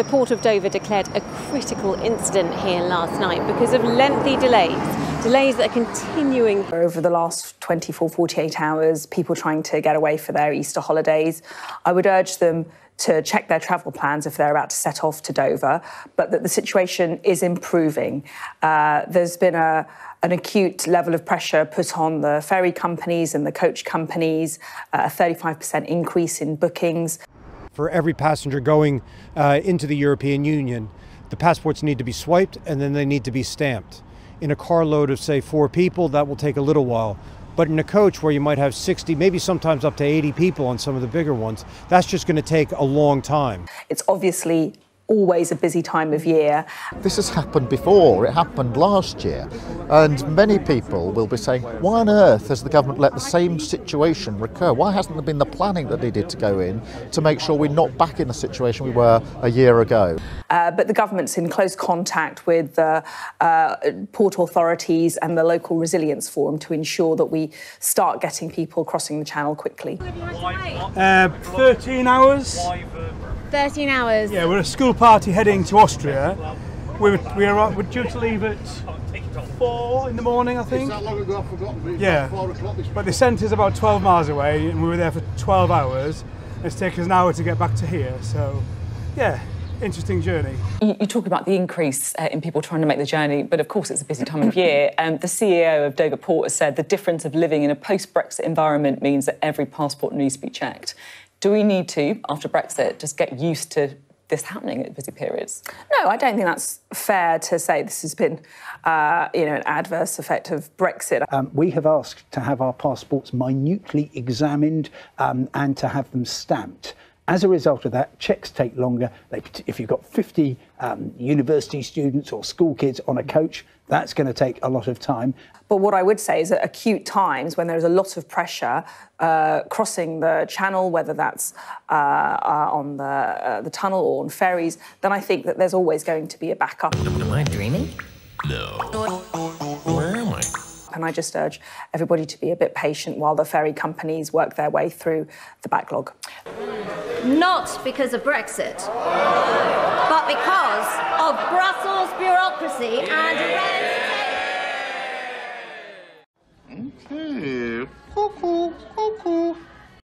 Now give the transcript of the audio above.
The Port of Dover declared a critical incident here last night because of lengthy delays, delays that are continuing. Over the last 24, 48 hours, people trying to get away for their Easter holidays. I would urge them to check their travel plans if they're about to set off to Dover, but that the situation is improving. Uh, there's been a an acute level of pressure put on the ferry companies and the coach companies, uh, a 35% increase in bookings. For every passenger going uh, into the European Union, the passports need to be swiped and then they need to be stamped. In a carload of, say, four people, that will take a little while. But in a coach where you might have 60, maybe sometimes up to 80 people on some of the bigger ones, that's just going to take a long time. It's obviously always a busy time of year. This has happened before, it happened last year, and many people will be saying, why on earth has the government let the same situation recur? Why hasn't there been the planning that they did to go in to make sure we're not back in the situation we were a year ago? Uh, but the government's in close contact with the uh, port authorities and the local resilience forum to ensure that we start getting people crossing the channel quickly. Uh, 13 hours. 13 hours. Yeah, we're a school party heading to Austria. We were, we are, we're due to leave at four in the morning, I think. Ago, yeah, but the centre is about 12 miles away, and we were there for 12 hours. It's taken us an hour to get back to here, so yeah, interesting journey. You, you talk about the increase uh, in people trying to make the journey, but of course it's a busy time of year. Um, the CEO of Dover Port has said the difference of living in a post-Brexit environment means that every passport needs to be checked. Do we need to, after Brexit, just get used to this happening at busy periods? No, I don't think that's fair to say this has been, uh, you know, an adverse effect of Brexit. Um, we have asked to have our passports minutely examined um, and to have them stamped. As a result of that, checks take longer. They, if you've got 50 um, university students or school kids on a coach, that's going to take a lot of time. But what I would say is at acute times when there's a lot of pressure uh, crossing the channel, whether that's uh, uh, on the, uh, the tunnel or on ferries, then I think that there's always going to be a backup. Am I dreaming? No. And I just urge everybody to be a bit patient while the ferry companies work their way through the backlog. Not because of Brexit, but because of Brussels bureaucracy and red tape. Okay.